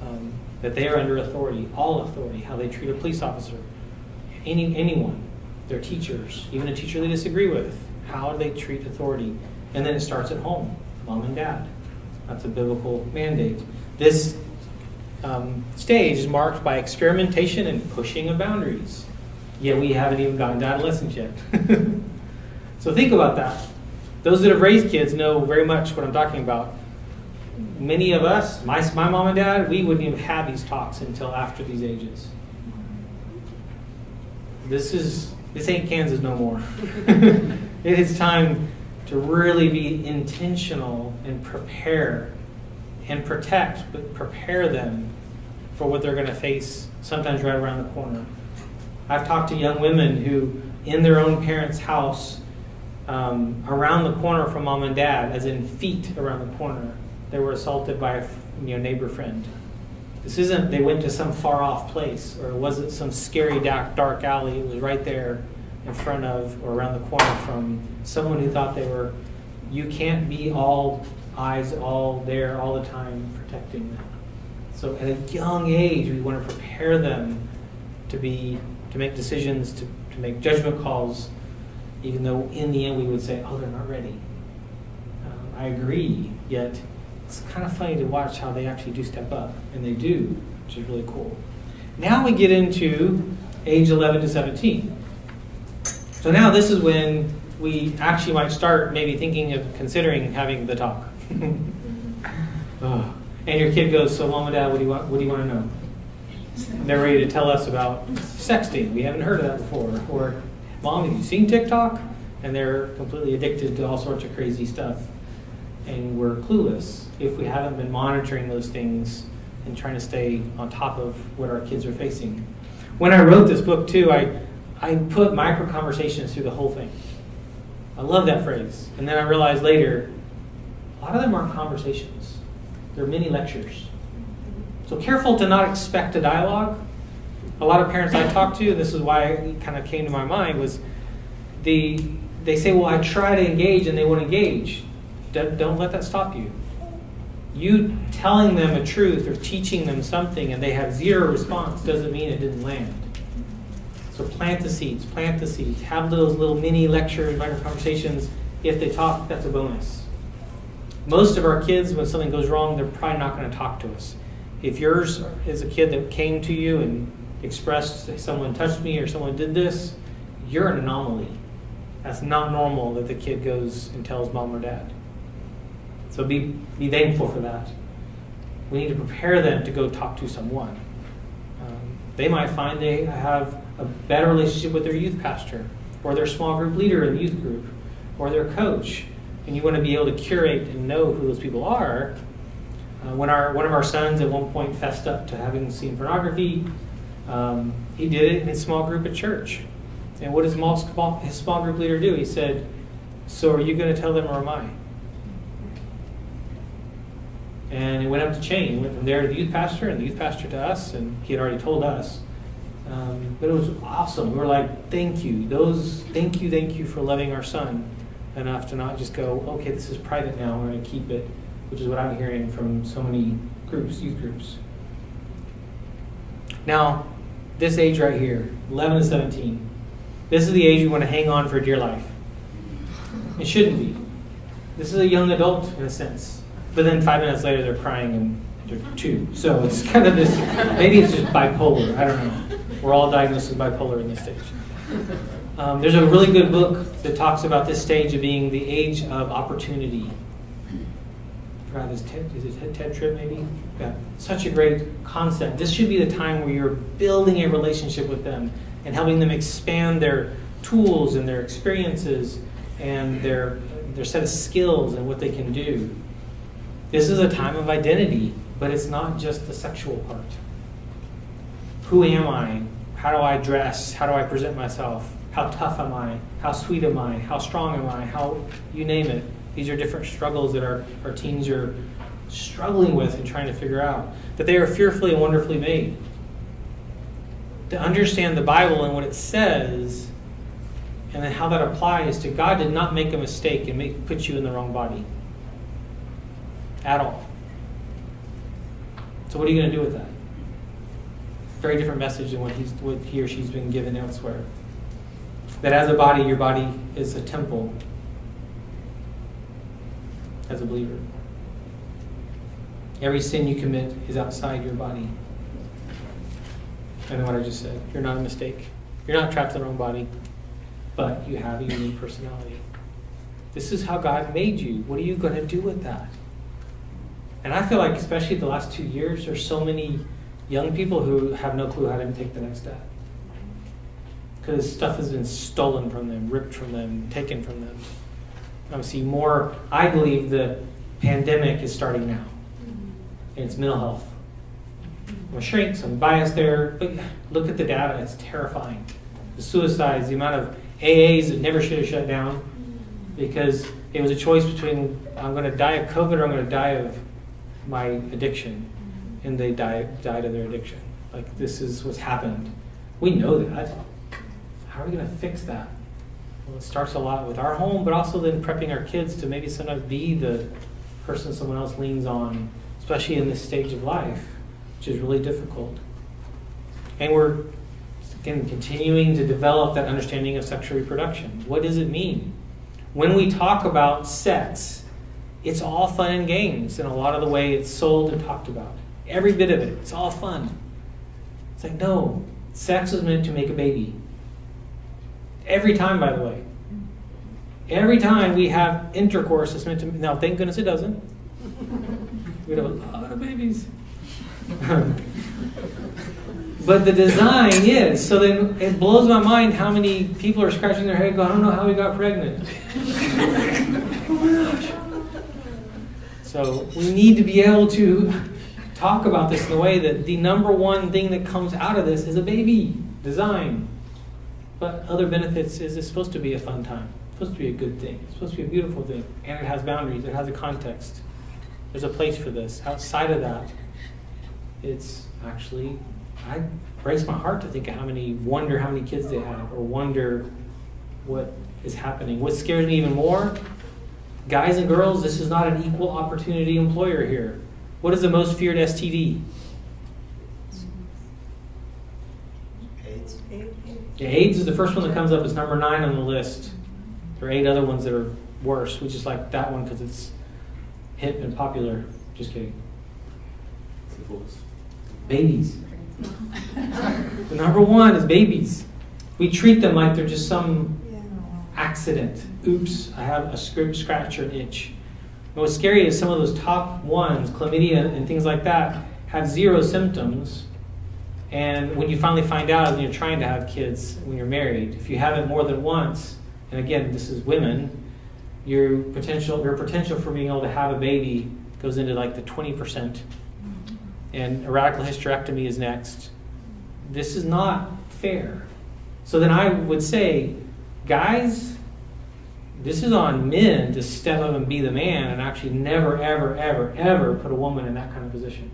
Um, that they are under authority, all authority, how they treat a police officer, any anyone, their teachers, even a teacher they disagree with how do they treat authority? And then it starts at home, mom and dad. That's a biblical mandate. This um, stage is marked by experimentation and pushing of boundaries. Yet we haven't even gotten to adolescence yet. so think about that. Those that have raised kids know very much what I'm talking about. Many of us, my, my mom and dad, we wouldn't even have these talks until after these ages. This is this ain't Kansas no more. it is time to really be intentional and prepare and protect, but prepare them for what they're going to face sometimes right around the corner. I've talked to young women who, in their own parents' house, um, around the corner from mom and dad, as in feet around the corner, they were assaulted by a you know, neighbor friend. This isn't they went to some far off place or was it some scary dark, dark alley. It was right there in front of or around the corner from someone who thought they were. You can't be all eyes all there all the time protecting them. So at a young age, we want to prepare them to be to make decisions, to, to make judgment calls, even though in the end we would say, "Oh, they're not ready." Um, I agree, yet it's kind of funny to watch how they actually do step up, and they do, which is really cool. Now we get into age 11 to 17. So now this is when we actually might start maybe thinking of considering having the talk. oh. And your kid goes, "So, mom and dad, what do you want? What do you want to know?" And they're ready to tell us about sexting. We haven't heard of that before. Or, "Mom, have you seen TikTok?" And they're completely addicted to all sorts of crazy stuff, and we're clueless if we haven't been monitoring those things and trying to stay on top of what our kids are facing. When I wrote this book, too, I, I put micro conversations through the whole thing. I love that phrase. And then I realized later, a lot of them aren't conversations, they're mini lectures. So careful to not expect a dialogue. A lot of parents I talk to, and this is why it kind of came to my mind, was the, they say, well, I try to engage and they won't engage. Don't, don't let that stop you you telling them a truth or teaching them something and they have zero response doesn't mean it didn't land. So plant the seeds, plant the seeds, have those little mini lectures, micro conversations. If they talk, that's a bonus. Most of our kids, when something goes wrong, they're probably not going to talk to us. If yours is a kid that came to you and expressed, someone touched me or someone did this, you're an anomaly. That's not normal that the kid goes and tells mom or dad. So be, be thankful for that. We need to prepare them to go talk to someone. Um, they might find they have a better relationship with their youth pastor or their small group leader in the youth group or their coach. And you want to be able to curate and know who those people are. Uh, when our, one of our sons at one point fessed up to having seen pornography, um, he did it in his small group at church. And what does his small group leader do? He said, So are you going to tell them or am I? And it went up the chain. It went from there to the youth pastor, and the youth pastor to us, and he had already told us. Um, but it was awesome. We were like, thank you. Those, thank you, thank you for loving our son enough to not just go, okay, this is private now, we're going to keep it, which is what I'm hearing from so many groups, youth groups. Now, this age right here, 11 to 17, this is the age you want to hang on for dear life. It shouldn't be. This is a young adult in a sense. But then five minutes later, they're crying and they're two. So it's kind of this, maybe it's just bipolar. I don't know. We're all diagnosed with bipolar in this stage. Um, there's a really good book that talks about this stage of being the age of opportunity. God, is, Ted, is it Ted Tripp maybe? Yeah, such a great concept. This should be the time where you're building a relationship with them and helping them expand their tools and their experiences and their their set of skills and what they can do. This is a time of identity, but it's not just the sexual part. Who am I? How do I dress? How do I present myself? How tough am I? How sweet am I? How strong am I? How you name it. These are different struggles that our, our teens are struggling with and trying to figure out. That they are fearfully and wonderfully made. To understand the Bible and what it says and then how that applies to God did not make a mistake and make, put you in the wrong body at all. So what are you going to do with that? Very different message than what, he's, what he or she's been given elsewhere. That as a body, your body is a temple as a believer. Every sin you commit is outside your body. I know what I just said. You're not a mistake. You're not trapped in the wrong body but you have a unique personality. This is how God made you. What are you going to do with that? And I feel like, especially the last two years, there's so many young people who have no clue how to take the next step. Because stuff has been stolen from them, ripped from them, taken from them. I see more, I believe the pandemic is starting now. Mm-hmm. And it's mental health. I'm shrink, some bias there, but look at the data, it's terrifying. The suicides, the amount of AAs that never should have shut down mm-hmm. because it was a choice between I'm going to die of COVID or I'm going to die of my addiction. Mm-hmm. And they died, died of their addiction. Like, this is what's happened. We know that. How are we going to fix that? Well, it starts a lot with our home, but also then prepping our kids to maybe sometimes be the person someone else leans on, especially in this stage of life, which is really difficult. And we're again, continuing to develop that understanding of sexual reproduction. What does it mean? When we talk about sex, it's all fun and games in a lot of the way it's sold and talked about. Every bit of it, it's all fun. It's like, no, sex is meant to make a baby. Every time, by the way. Every time we have intercourse, it's meant to. Now, thank goodness it doesn't. We have a lot of babies. But the design is. So then it blows my mind how many people are scratching their head going, I don't know how we got pregnant. oh so we need to be able to talk about this in a way that the number one thing that comes out of this is a baby design. But other benefits is it's supposed to be a fun time. It's supposed to be a good thing. It's supposed to be a beautiful thing. And it has boundaries. It has a context. There's a place for this. Outside of that, it's actually I breaks my heart to think of how many wonder how many kids they have or wonder what is happening. What scares me even more, guys and girls, this is not an equal opportunity employer here. What is the most feared STD? AIDS. Yeah, AIDS is the first one that comes up. It's number nine on the list. There are eight other ones that are worse. We just like that one because it's hip and popular. Just kidding. The. Babies the number one is babies. We treat them like they're just some accident. Oops, I have a scratch or an itch. And what's scary is some of those top ones, chlamydia and things like that, have zero symptoms. And when you finally find out when you're trying to have kids, when you're married, if you have it more than once, and again, this is women, your potential your potential for being able to have a baby goes into like the 20% and a radical hysterectomy is next. This is not fair. So then I would say, guys, this is on men to step up and be the man and actually never, ever, ever, ever put a woman in that kind of position.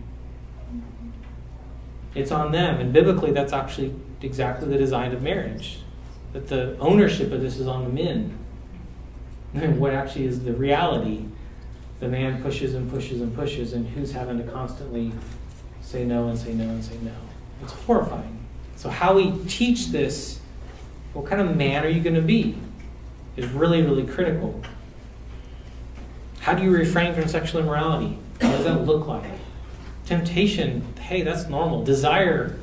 It's on them. And biblically, that's actually exactly the design of marriage. That the ownership of this is on the men. And what actually is the reality? The man pushes and pushes and pushes, and who's having to constantly say no and say no and say no. It's horrifying. So, how we teach this, what kind of man are you going to be, is really, really critical. How do you refrain from sexual immorality? What does that look like? Temptation, hey, that's normal. Desire,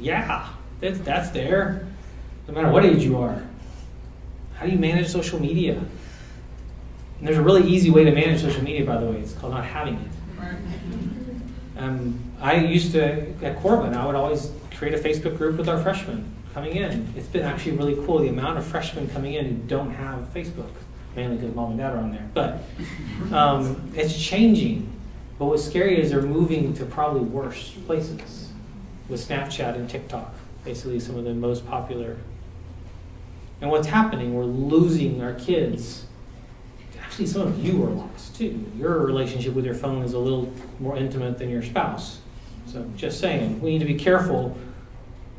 yeah, that's, that's there, no matter what age you are. How do you manage social media? And there's a really easy way to manage social media, by the way. It's called not having it. Um, I used to, at Corban, I would always create a Facebook group with our freshmen coming in. It's been actually really cool the amount of freshmen coming in who don't have Facebook, mainly because mom and dad are on there. But um, it's changing. But what's scary is they're moving to probably worse places with Snapchat and TikTok, basically some of the most popular. And what's happening? We're losing our kids. Actually, some of you are lost too. Your relationship with your phone is a little more intimate than your spouse. So, just saying, we need to be careful,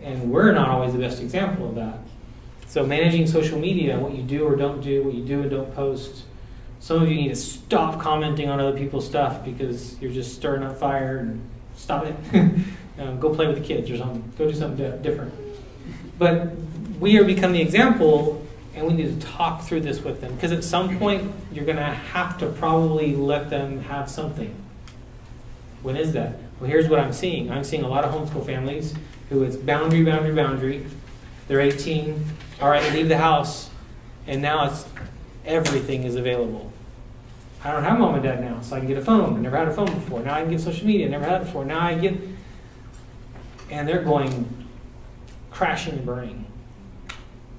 and we're not always the best example of that. So, managing social media, what you do or don't do, what you do and don't post. Some of you need to stop commenting on other people's stuff because you're just stirring up fire and stop it. um, go play with the kids or something. Go do something different. But we are becoming the example, and we need to talk through this with them because at some point you're going to have to probably let them have something. When is that? Well, here's what I'm seeing. I'm seeing a lot of homeschool families who it's boundary, boundary, boundary. They're 18. All right, leave the house. And now it's everything is available. I don't have mom and dad now, so I can get a phone. I never had a phone before. Now I can get social media. I never had it before. Now I get. And they're going crashing and burning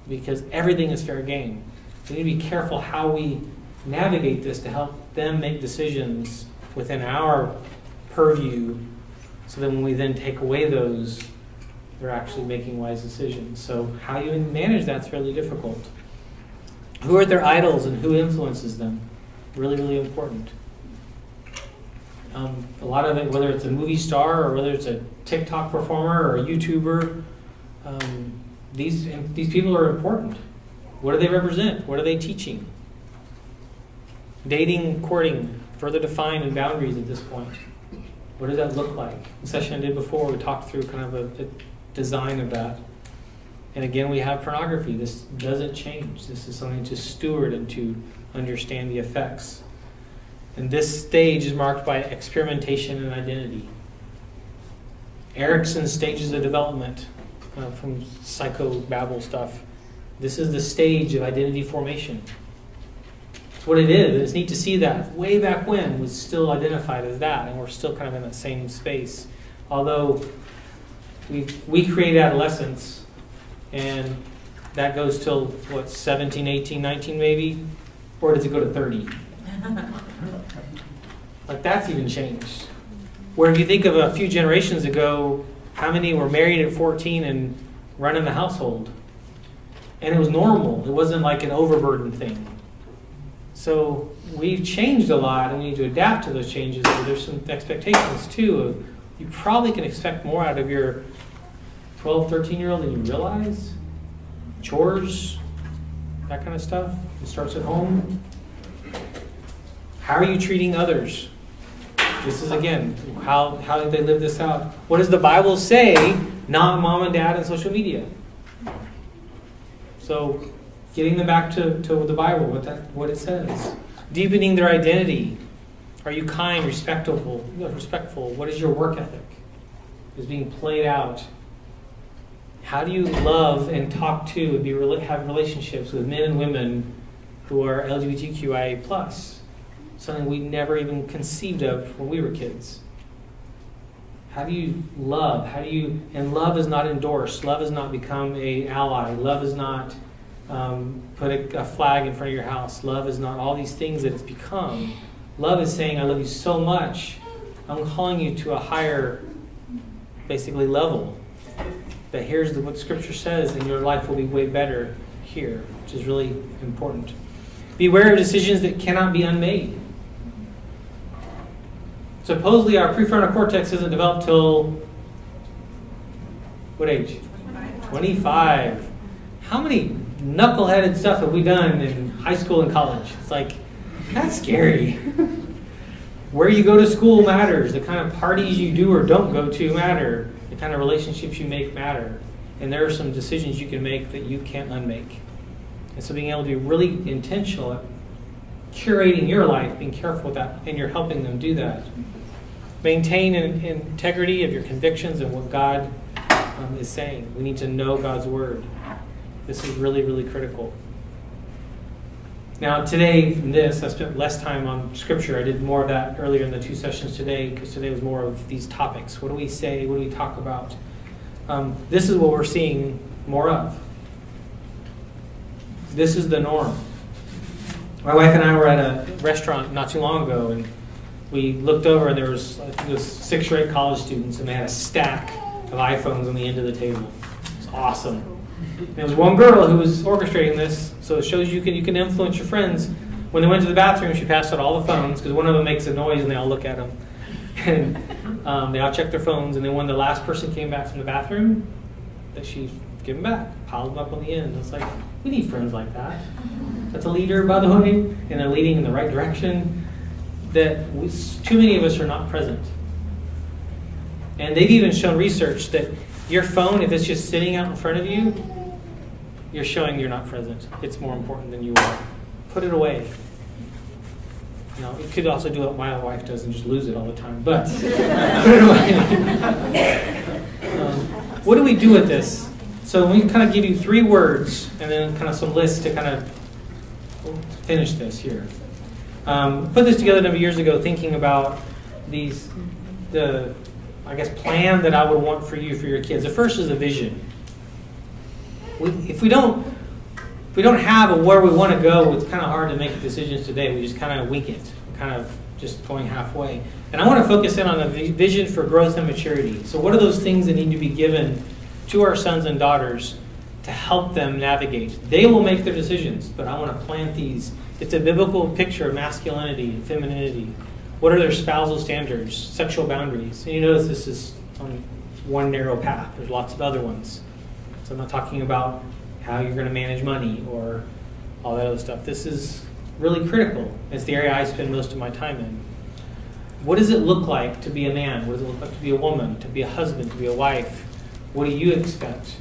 because everything is fair game. We need to be careful how we navigate this to help them make decisions within our purview so that when we then take away those, they're actually making wise decisions. So, how you manage that's really difficult. Who are their idols and who influences them? Really, really important. Um, a lot of it, whether it's a movie star or whether it's a TikTok performer or a YouTuber, um, these, these people are important. What do they represent? What are they teaching? Dating, courting, further defined in boundaries at this point. What does that look like? The session I did before, we talked through kind of a, a design of that. And again, we have pornography. This doesn't change. This is something to steward and to understand the effects. And this stage is marked by experimentation and identity. Erikson's stages of development uh, from psychobabble stuff. This is the stage of identity formation. It's what it is. It's neat to see that way back when was still identified as that, and we're still kind of in that same space. Although we we create adolescence, and that goes till what 17, 18, 19 maybe, or does it go to 30? like that's even changed. Where if you think of a few generations ago, how many were married at 14 and running the household? And it was normal. It wasn't like an overburden thing. So we've changed a lot, and we need to adapt to those changes. So there's some expectations too of you probably can expect more out of your 12, 13 year old than you realize. Chores, that kind of stuff. It starts at home. How are you treating others? This is again, how, how did they live this out? What does the Bible say? Not mom and dad and social media. So getting them back to, to the Bible, what that what it says. Deepening their identity. Are you kind, respectful, respectful? What is your work ethic? Is being played out. How do you love and talk to and be have relationships with men and women who are LGBTQIA plus? Something we never even conceived of when we were kids. How do you love? How do you and love is not endorsed. Love is not become a ally. Love is not um, put a, a, flag in front of your house. Love is not all these things that it's become. Love is saying, I love you so much. I'm calling you to a higher, basically, level. That here's the, what Scripture says, and your life will be way better here, which is really important. Beware of decisions that cannot be unmade. Supposedly, our prefrontal cortex isn't developed till what age? 25. How many knuckleheaded stuff have we done in high school and college? It's like, that's scary. Where you go to school matters. The kind of parties you do or don't go to matter. Kind of relationships you make matter. And there are some decisions you can make that you can't unmake. And so being able to be really intentional at curating your life, being careful with that, and you're helping them do that. Maintain an integrity of your convictions and what God um, is saying. We need to know God's word. This is really, really critical. Now, today, in this, I spent less time on scripture. I did more of that earlier in the two sessions today because today was more of these topics. What do we say? What do we talk about? Um, this is what we're seeing more of. This is the norm. My wife and I were at a restaurant not too long ago, and we looked over, and there was, I think was six or eight college students, and they had a stack of iPhones on the end of the table. It was awesome. There was one girl who was orchestrating this, so it shows you can you can influence your friends. When they went to the bathroom, she passed out all the phones because one of them makes a noise, and they all look at them, and um, they all check their phones. And then when the last person came back from the bathroom, that she give them back, piled them up on the end. It's like we need friends like that. That's a leader, by the way, and they're leading in the right direction. That we, too many of us are not present. And they've even shown research that your phone, if it's just sitting out in front of you, you're showing you're not present. It's more important than you are. Put it away. You know, it could also do what my wife does and just lose it all the time. But put it away. um, what do we do with this? So we kind of give you three words and then kind of some lists to kind of finish this here. Um, put this together a number of years ago, thinking about these the I guess plan that I would want for you for your kids. The first is a vision we, if we don't if we don't have a where we want to go, it's kind of hard to make decisions today. We just kind of wink it, kind of just going halfway. And I want to focus in on a vision for growth and maturity. So, what are those things that need to be given to our sons and daughters to help them navigate? They will make their decisions, but I want to plant these. It's a biblical picture of masculinity and femininity. What are their spousal standards, sexual boundaries? And you notice this is on one narrow path. There's lots of other ones. So I'm not talking about how you're going to manage money or all that other stuff. This is really critical. It's the area I spend most of my time in. What does it look like to be a man? What does it look like to be a woman, to be a husband, to be a wife? What do you expect?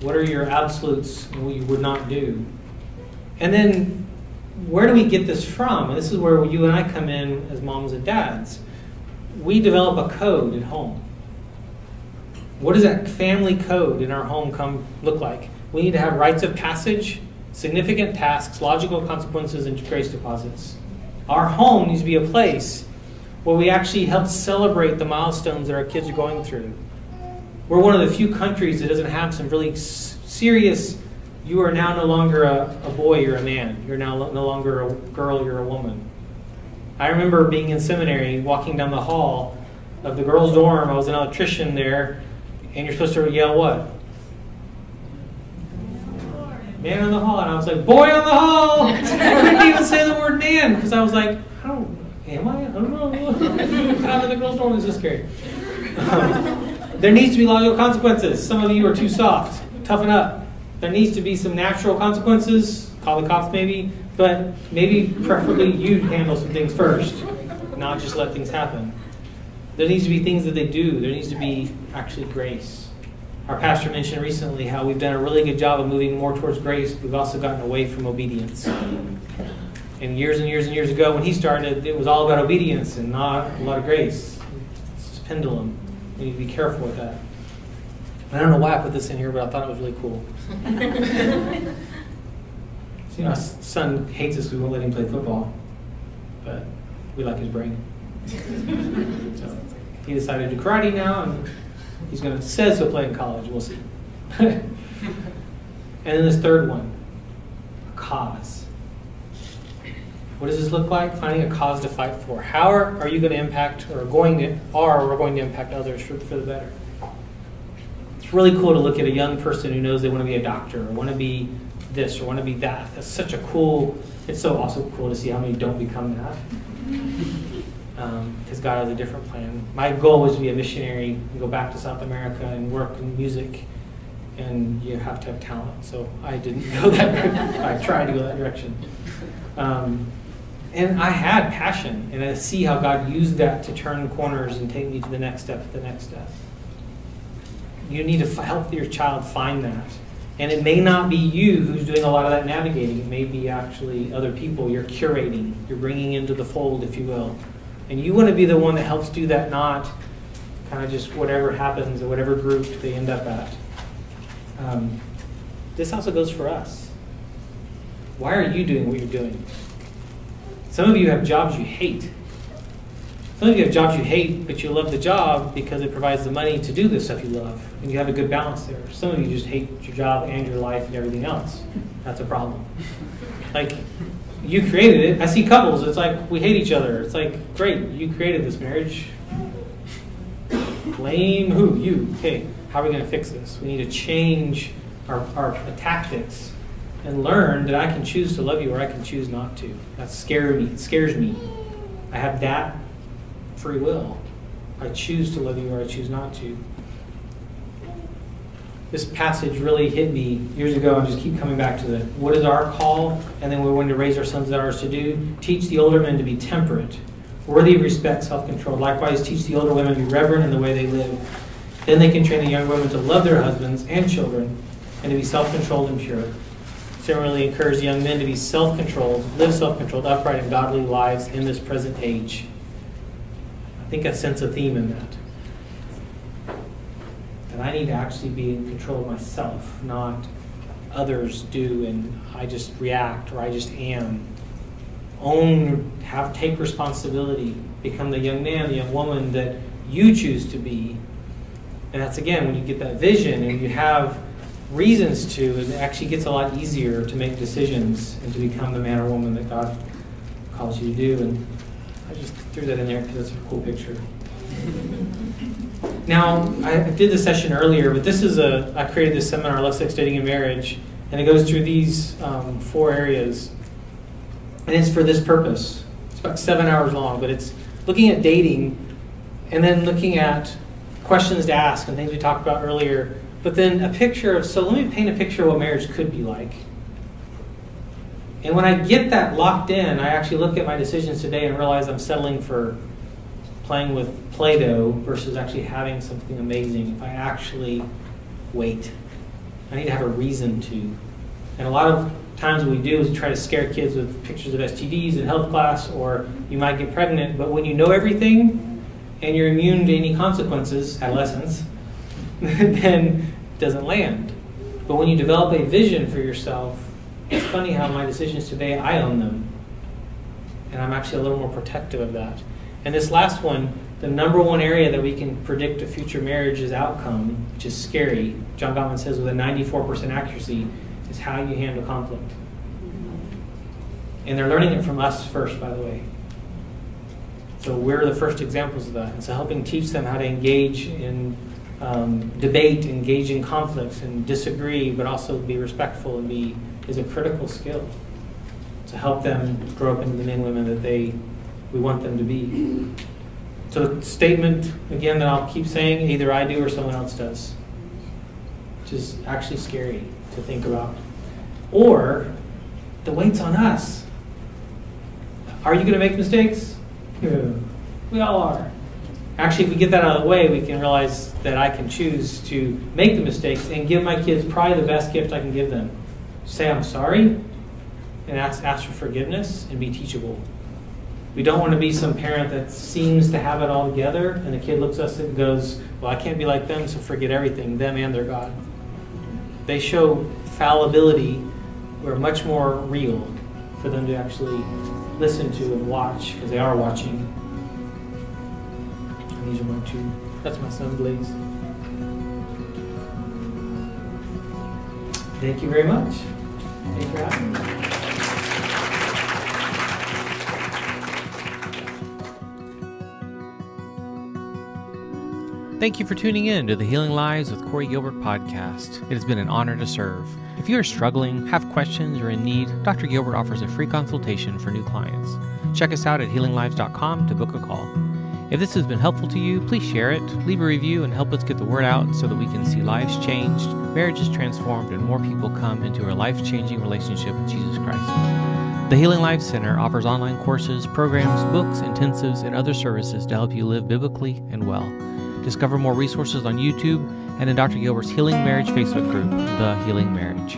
What are your absolutes and what you would not do? And then where do we get this from? And this is where you and I come in as moms and dads. We develop a code at home. What does that family code in our home come look like? We need to have rites of passage, significant tasks, logical consequences, and grace deposits. Our home needs to be a place where we actually help celebrate the milestones that our kids are going through. We're one of the few countries that doesn't have some really serious, you are now no longer a, a boy, you're a man. You're now no longer a girl, you're a woman. I remember being in seminary, walking down the hall of the girls' dorm. I was an electrician there, and you're supposed to yell what? Man on the hall. And I was like, boy on the hall! I couldn't even say the word man because I was like, don't, am I? I don't know. I'm in the girls' dorm. Is scary. Um, there needs to be logical consequences. Some of you are too soft. Toughen up. There needs to be some natural consequences. Call the cops, maybe. But maybe, preferably, you handle some things first, not just let things happen. There needs to be things that they do. There needs to be actually grace. Our pastor mentioned recently how we've done a really good job of moving more towards grace. We've also gotten away from obedience. And years and years and years ago, when he started, it was all about obedience and not a lot of grace. It's this pendulum. We need to be careful with that. I don't know why I put this in here, but I thought it was really cool. so, you know, son hates us we won't let him play football, but we like his brain. so he decided to do karate now, and he's going to says he'll play in college. We'll see. and then this third one, a cause. What does this look like? Finding a cause to fight for. How are, are you going to impact, or going to, are we're going to impact others for, for the better? Really cool to look at a young person who knows they want to be a doctor, or want to be this, or want to be that. That's such a cool. It's so also cool to see how many don't become that because um, God has a different plan. My goal was to be a missionary and go back to South America and work in music, and you have to have talent. So I didn't go that direction. I tried to go that direction. Um, and I had passion, and I see how God used that to turn corners and take me to the next step, the next step. You need to help your child find that. And it may not be you who's doing a lot of that navigating. It may be actually other people you're curating, you're bringing into the fold, if you will. And you want to be the one that helps do that, not kind of just whatever happens or whatever group they end up at. Um, this also goes for us. Why are you doing what you're doing? Some of you have jobs you hate. Some of you have jobs you hate, but you love the job because it provides the money to do the stuff you love, and you have a good balance there. Some of you just hate your job and your life and everything else. That's a problem. Like, you created it. I see couples, it's like we hate each other. It's like, great, you created this marriage. Blame who? You. Okay, how are we going to fix this? We need to change our, our tactics and learn that I can choose to love you or I can choose not to. That scares me. It scares me. I have that free will. I choose to love you or I choose not to. This passage really hit me years ago and just keep coming back to the what is our call and then we're going to raise our sons and daughters to do. Teach the older men to be temperate, worthy of respect, self controlled. Likewise, teach the older women to be reverent in the way they live. Then they can train the young women to love their husbands and children and to be self controlled and pure. Similarly, encourage young men to be self controlled, live self controlled, upright, and godly lives in this present age. I think I sense a theme in that. That I need to actually be in control of myself, not others do and I just react or I just am. Own, have, take responsibility, become the young man, the young woman that you choose to be. And that's again when you get that vision and you have reasons to, it actually gets a lot easier to make decisions and to become the man or woman that God calls you to do. And I just threw that in there because it's a cool picture. Now, I did the session earlier, but this is a, I created this seminar, Love, Sex, Dating, and Marriage, and it goes through these um, four areas. And it's for this purpose. It's about seven hours long, but it's looking at dating and then looking at questions to ask and things we talked about earlier but then a picture of, so let me paint a picture of what marriage could be like. And when I get that locked in, I actually look at my decisions today and realize I'm settling for playing with Play Doh versus actually having something amazing if I actually wait. I need to have a reason to. And a lot of times what we do is try to scare kids with pictures of STDs in health class, or you might get pregnant, but when you know everything and you're immune to any consequences, adolescence, then doesn't land. But when you develop a vision for yourself, it's funny how my decisions today, I own them. And I'm actually a little more protective of that. And this last one, the number one area that we can predict a future marriage's outcome, which is scary, John Gottman says with a 94% accuracy, is how you handle conflict. And they're learning it from us first, by the way. So we're the first examples of that. And so helping teach them how to engage in um, debate, engage in conflicts, and disagree, but also be respectful and be is a critical skill to help them grow up into the men and women that they we want them to be. So statement again that I'll keep saying, either I do or someone else does. Which is actually scary to think about. Or the weight's on us. Are you going to make mistakes? We all are. Actually, if we get that out of the way, we can realize that I can choose to make the mistakes and give my kids probably the best gift I can give them. Say I'm sorry and ask, ask for forgiveness and be teachable. We don't want to be some parent that seems to have it all together and the kid looks at us and goes, Well, I can't be like them, so forget everything, them and their God. They show fallibility are much more real for them to actually listen to and watch because they are watching And these are my two. That's my son Blaze. Thank you very much. Thanks for having me. Thank you for tuning in to the Healing Lives with Corey Gilbert podcast. It has been an honor to serve. If you are struggling, have questions, or in need, Dr. Gilbert offers a free consultation for new clients. Check us out at healinglives.com to book a call. If this has been helpful to you, please share it, leave a review, and help us get the word out so that we can see lives changed, marriages transformed, and more people come into a life changing relationship with Jesus Christ. The Healing Life Center offers online courses, programs, books, intensives, and other services to help you live biblically and well. Discover more resources on YouTube and in Dr. Gilbert's Healing Marriage Facebook group, The Healing Marriage.